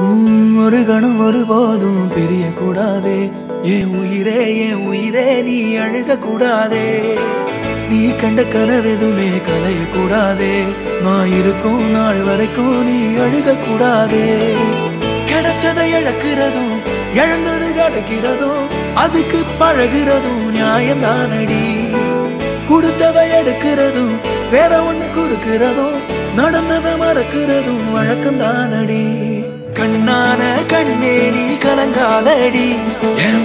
ஒரு கணம் ஒரு போதும் பிரிய கூடாதே என் உயிரே என் உயிரே நீ அழுக கூடாதே நீ கண்ட கனவெதுமே கலைய கூடாதே நான் இருக்கும் நாள் வரைக்கும் நீ அழுக கூடாதே கிடைச்சதை இழக்கிறதும் இழந்தது கிடைக்கிறதும் அதுக்கு பழகிறதும் நியாயம்தானடி கொடுத்ததை எடுக்கிறதும் வேற ஒண்ணு கொடுக்கிறதும் நடந்ததை மறக்கிறதும் வழக்கம் தானடி கண்ணான கண்ணே நீ கலங்காதடி. என்